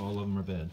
all of them are bad.